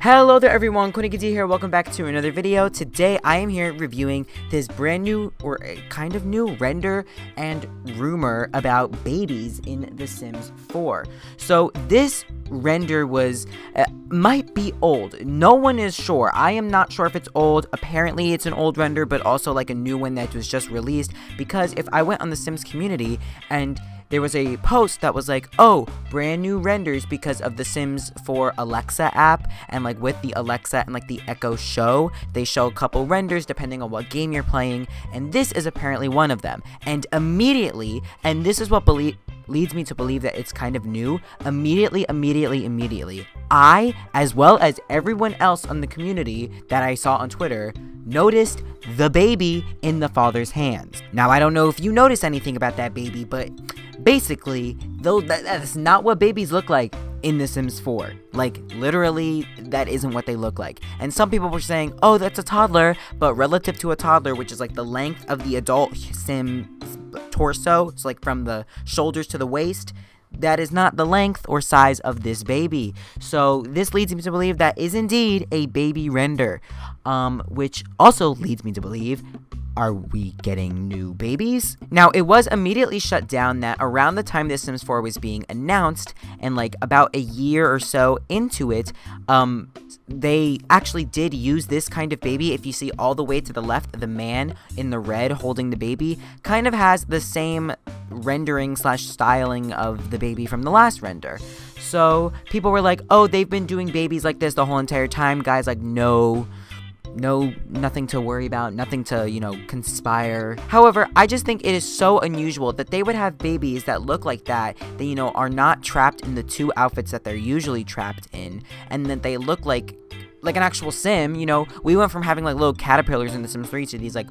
Hello there everyone, Coolnickyd here, welcome back to another video. Today I am here reviewing this brand new, or kind of new, render and rumor about babies in The Sims 4. So this render was, uh, might be old, no one is sure. I am not sure if it's old, apparently it's an old render, but also like a new one that was just released, because if I went on the Sims community and there was a post that was like, oh, brand new renders because of the Sims 4 Alexa app. And like with the Alexa and like the Echo Show, they show a couple renders depending on what game you're playing. And this is apparently one of them. And immediately, and this is what believe leads me to believe that it's kind of new. Immediately, immediately, immediately, I, as well as everyone else on the community that I saw on Twitter, noticed the baby in the father's hands. Now, I don't know if you notice anything about that baby, but basically, though that, that's not what babies look like in The Sims 4. Like, literally, that isn't what they look like. And some people were saying, oh, that's a toddler, but relative to a toddler, which is like the length of the adult Sim torso, it's like from the shoulders to the waist, that is not the length or size of this baby. So this leads me to believe that is indeed a baby render, um, which also leads me to believe are we getting new babies? Now, it was immediately shut down that around the time The Sims 4 was being announced, and like about a year or so into it, um, they actually did use this kind of baby. If you see all the way to the left, the man in the red holding the baby kind of has the same rendering slash styling of the baby from the last render. So people were like, oh, they've been doing babies like this the whole entire time. Guys, like, no no nothing to worry about, nothing to, you know, conspire. However, I just think it is so unusual that they would have babies that look like that, that you know, are not trapped in the two outfits that they're usually trapped in, and that they look like like an actual sim, you know, we went from having like little caterpillars in the Sims 3 to these like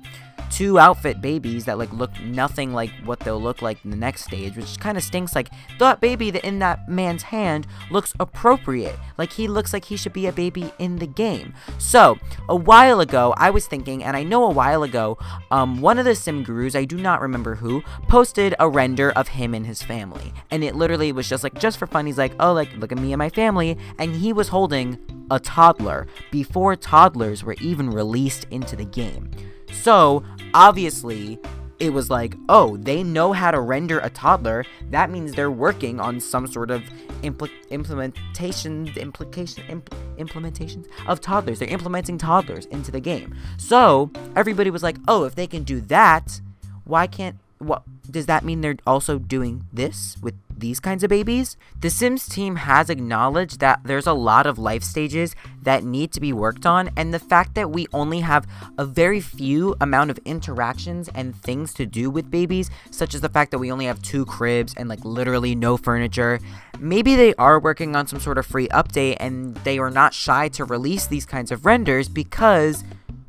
two outfit babies that like look nothing like what they'll look like in the next stage, which kind of stinks. Like that baby that in that man's hand looks appropriate. Like he looks like he should be a baby in the game. So a while ago, I was thinking, and I know a while ago, um, one of the sim gurus, I do not remember who, posted a render of him and his family, and it literally was just like just for fun. He's like, oh, like look at me and my family, and he was holding a toddler before toddlers were even released into the game. So, obviously, it was like, oh, they know how to render a toddler. That means they're working on some sort of impl- implementation, implication, impl- implementations of toddlers. They're implementing toddlers into the game. So everybody was like, oh, if they can do that, why can't what does that mean they're also doing this with these kinds of babies? The Sims team has acknowledged that there's a lot of life stages that need to be worked on, and the fact that we only have a very few amount of interactions and things to do with babies, such as the fact that we only have two cribs and like literally no furniture, maybe they are working on some sort of free update and they are not shy to release these kinds of renders because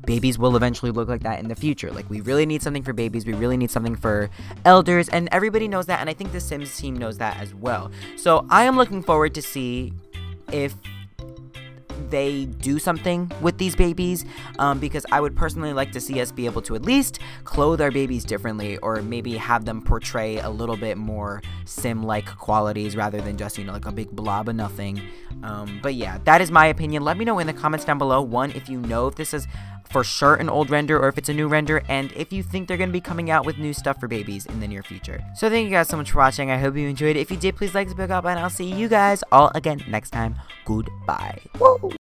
babies will eventually look like that in the future. Like, we really need something for babies. We really need something for elders. And everybody knows that. And I think the Sims team knows that as well. So I am looking forward to see if they do something with these babies um, because I would personally like to see us be able to at least clothe our babies differently or maybe have them portray a little bit more sim-like qualities rather than just, you know, like a big blob of nothing. Um, but yeah, that is my opinion. Let me know in the comments down below, one, if you know if this is for sure an old render or if it's a new render and if you think they're going to be coming out with new stuff for babies in the near future. So thank you guys so much for watching. I hope you enjoyed. If you did, please like this video up and I'll see you guys all again next time. Goodbye.